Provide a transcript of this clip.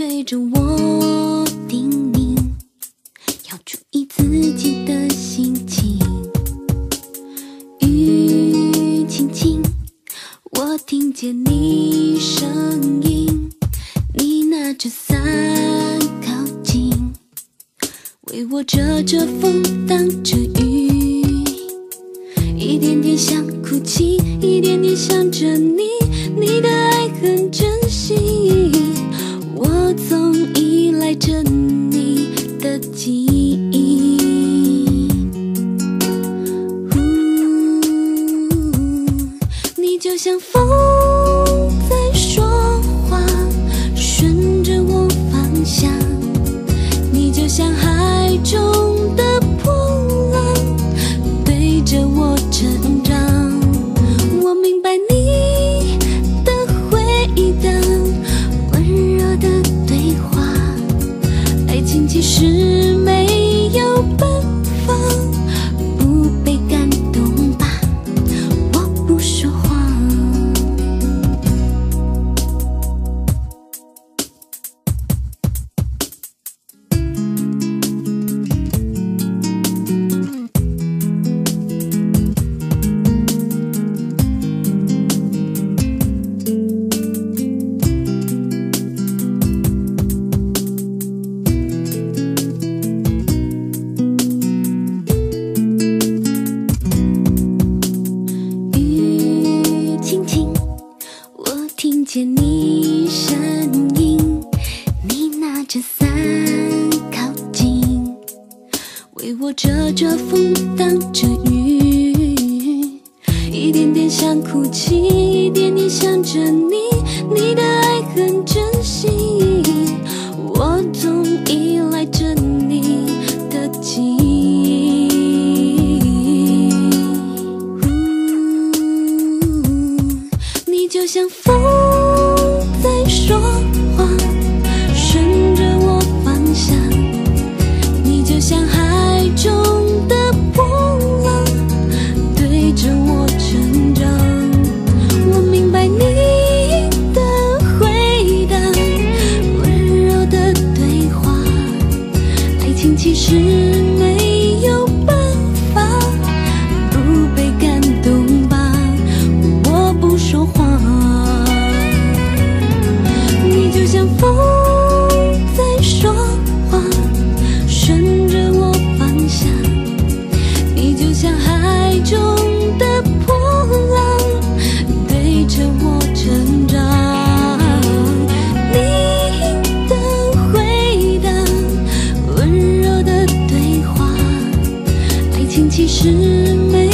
对着我叮咛，要注意自己的心情。雨轻轻，我听见你声音，你拿着伞靠近，为我遮着风，挡着雨，一点点想哭泣，一点点想着你，像风在说话，顺着我方向。你就像海中的波浪，对着我成长。我明白你的回答，温柔的对话。爱情其实没见你身影，你拿着伞靠近，为我遮着风，挡着雨，一点点想哭泣，一点点想着你，你的爱很。是